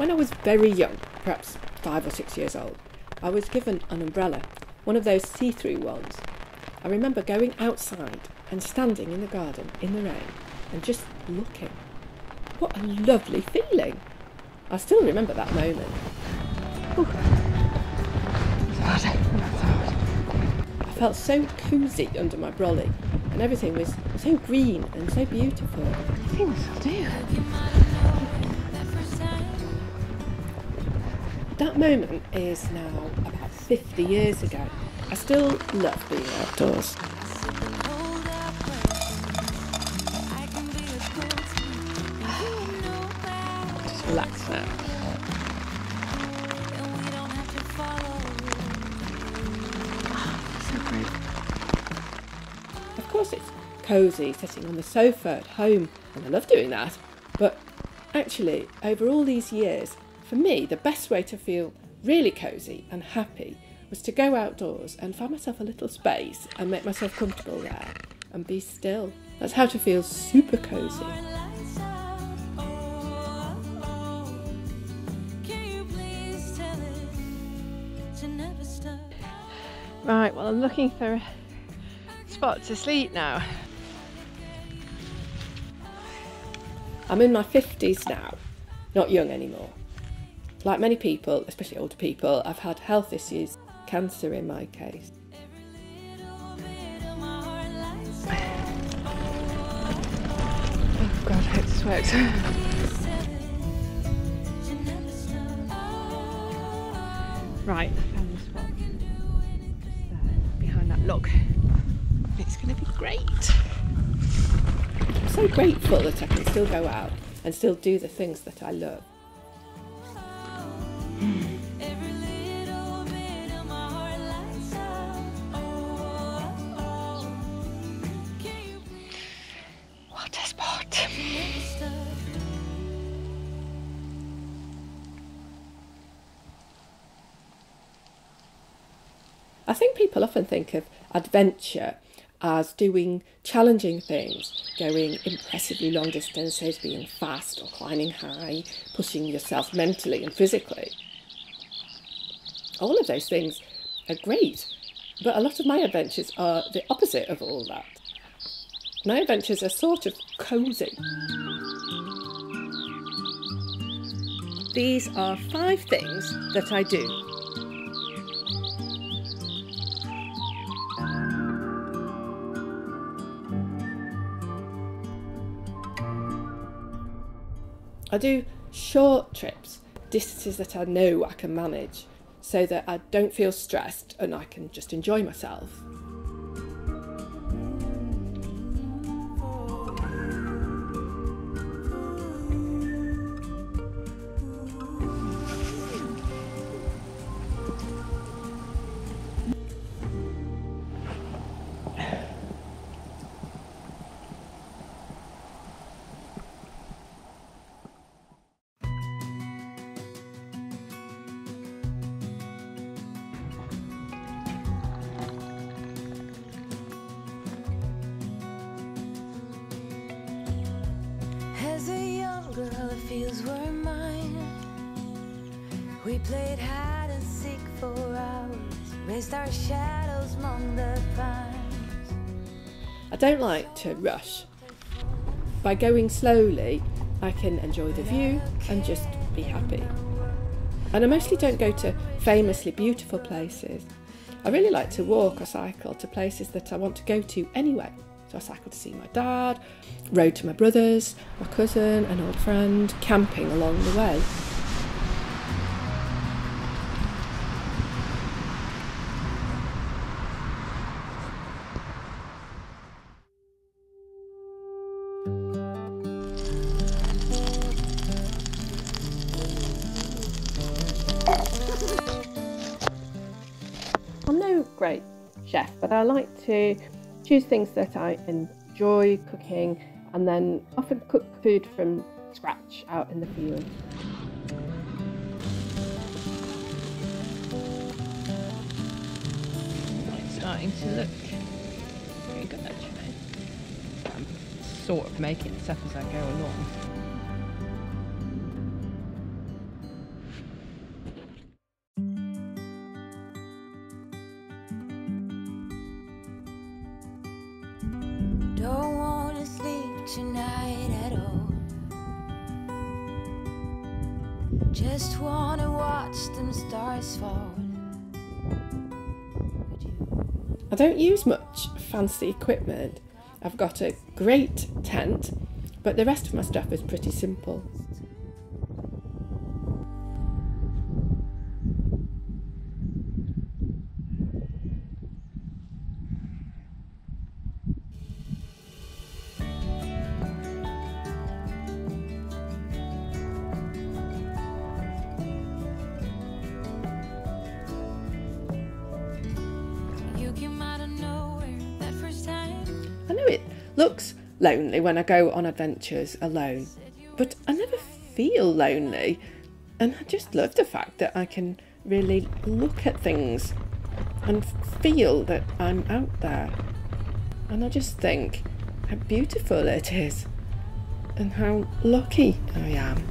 When I was very young, perhaps five or six years old, I was given an umbrella, one of those see through ones. I remember going outside and standing in the garden in the rain and just looking. What a lovely feeling! I still remember that moment. I felt so cosy under my brolly, and everything was so green and so beautiful. Things will do. That moment is now about 50 years ago. I still love being outdoors. Just relax now. So great. Of course, it's cosy sitting on the sofa at home, and I love doing that. But actually, over all these years, for me, the best way to feel really cosy and happy was to go outdoors and find myself a little space and make myself comfortable there and be still. That's how to feel super cosy. Right, well, I'm looking for a spot to sleep now. I'm in my 50s now, not young anymore. Like many people, especially older people, I've had health issues, cancer in my case. Oh, God, I hope this works. right, I found spot. Just there, behind that log. It's going to be great. I'm so grateful that I can still go out and still do the things that I love. I think people often think of adventure as doing challenging things, going impressively long distances, being fast or climbing high, pushing yourself mentally and physically. All of those things are great, but a lot of my adventures are the opposite of all that. My adventures are sort of cosy. These are five things that I do I do short trips, distances that I know I can manage, so that I don't feel stressed and I can just enjoy myself. We played hide and seek for hours, raced our shadows among the pines. I don't like to rush. By going slowly, I can enjoy the view and just be happy. And I mostly don't go to famously beautiful places. I really like to walk or cycle to places that I want to go to anyway. So I cycle to see my dad, rode to my brother's, my cousin, an old friend, camping along the way. Chef, but I like to choose things that I enjoy cooking and then often cook food from scratch out in the field. It's starting to look very good actually. I'm sort of making stuff as I go along. Just wanna watch them stars fall. I don't use much fancy equipment. I've got a great tent, but the rest of my stuff is pretty simple. Looks lonely when I go on adventures alone, but I never feel lonely. And I just love the fact that I can really look at things and feel that I'm out there. And I just think how beautiful it is and how lucky I am.